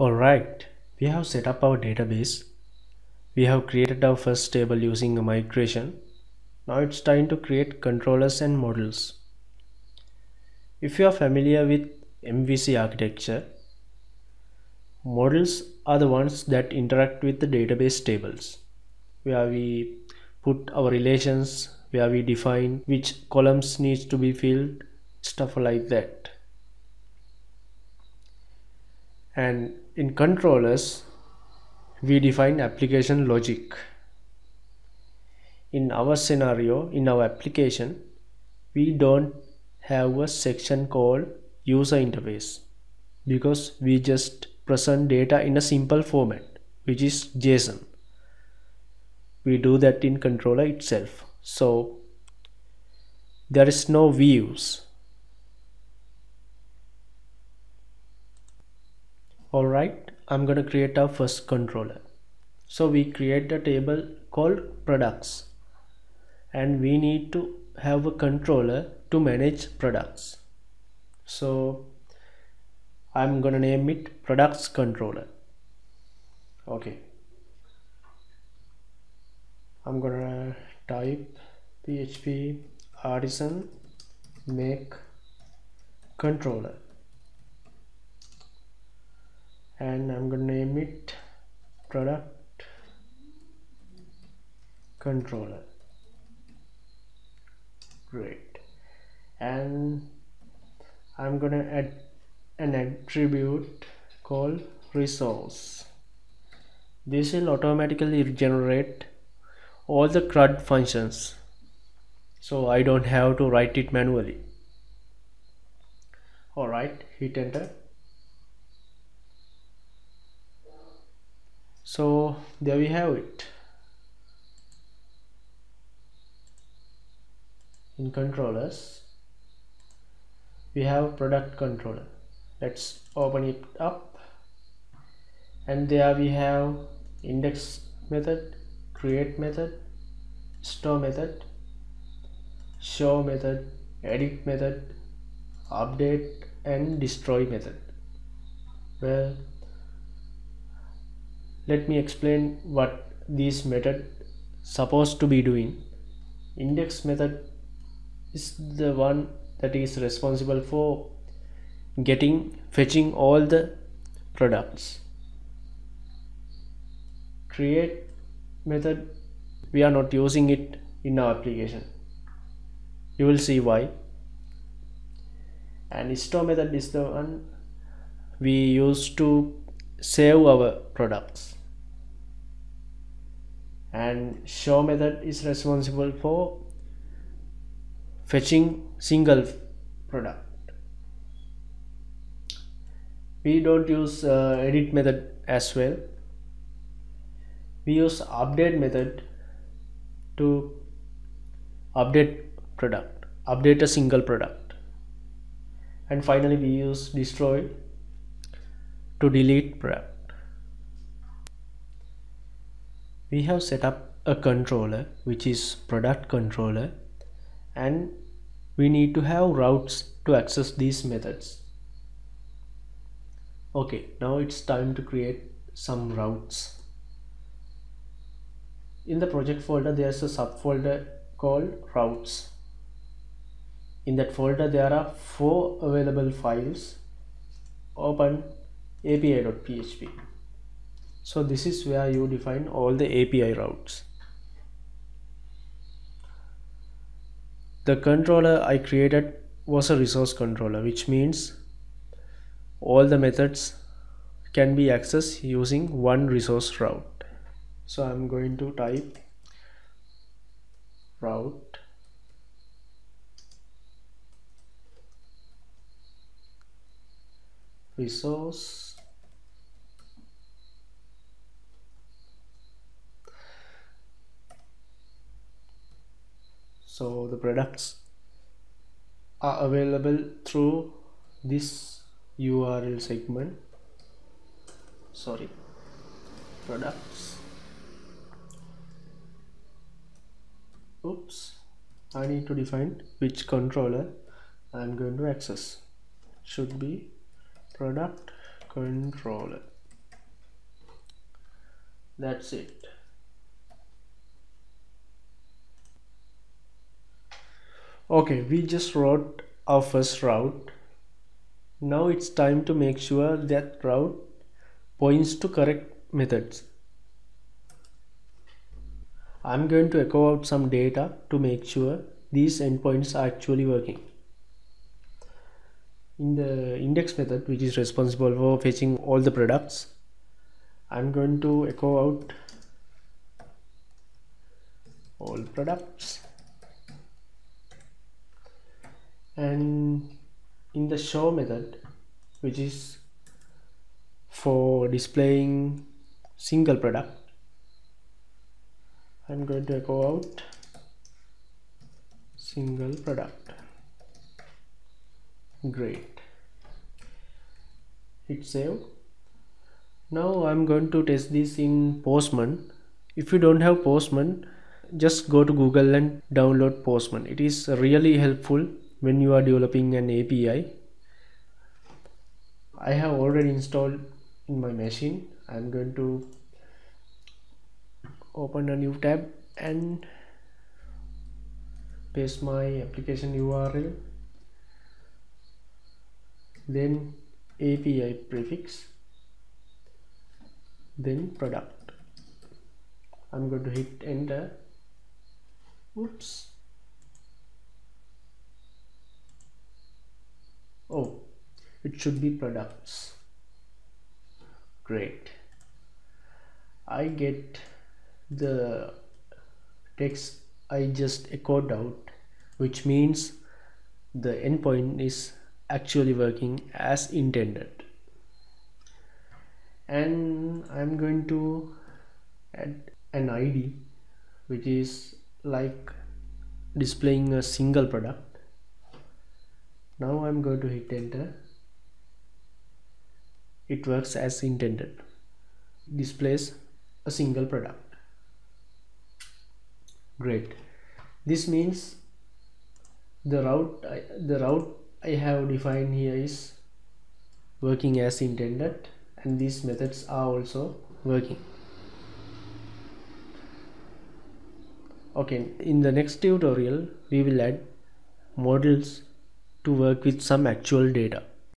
Alright, we have set up our database. We have created our first table using a migration. Now it's time to create controllers and models. If you are familiar with MVC architecture, models are the ones that interact with the database tables where we put our relations, where we define which columns needs to be filled, stuff like that. And in controllers, we define application logic. In our scenario, in our application, we don't have a section called user interface because we just present data in a simple format which is JSON. We do that in controller itself. So there is no views alright I'm gonna create our first controller. So we create a table called products. And we need to have a controller to manage products. So I'm gonna name it products controller. Okay. I'm gonna type PHP artisan make controller and I'm gonna name it product controller. Great. And I'm gonna add an attribute called resource. This will automatically generate all the CRUD functions. So I don't have to write it manually. Alright hit enter so there we have it. In controllers we have product controller. Let's open it up. And there we have index method create method store method show method edit method update and destroy method. Well let me explain what this method supposed to be doing. Index method is the one that is responsible for getting fetching all the products. Create method we are not using it in our application. You will see why. And store method is the one we use to save our products and show method is responsible for fetching single product. We don't use uh, edit method as well. We use update method to update product update a single product. And finally we use destroy to delete product we have set up a controller which is product controller and we need to have routes to access these methods. Okay now it's time to create some routes. In the project folder there's a subfolder called routes. In that folder there are four available files. Open api.php so this is where you define all the api routes. The controller i created was a resource controller which means all the methods can be accessed using one resource route. So I'm going to type route resource so the products are available through this URL segment. Sorry. Products. Oops. I need to define which controller I'm going to access. Should be product controller. That's it okay we just wrote our first route. Now it's time to make sure that route points to correct methods. I'm going to echo out some data to make sure these endpoints are actually working. In the index method which is responsible for fetching all the products I'm going to echo out all products and in the show method which is for displaying single product I'm going to echo out single product. Great. Hit save. Now I'm going to test this in Postman. If you don't have Postman just go to Google and download Postman. It is really helpful when you are developing an API I? Have already installed in my machine. I'm going to open a new tab and paste my application URL then API prefix then product. I'm going to hit enter. Oops oh it should be products. Great. I get the text I just echoed out which means the endpoint is actually working as intended. And I'm going to add an ID which is like displaying a single product now I'm going to hit enter. It works as intended. Displays a single product. Great. This means the route I, the route I have defined here is working as intended and these methods are also working. Okay in the next tutorial we will add models to work with some actual data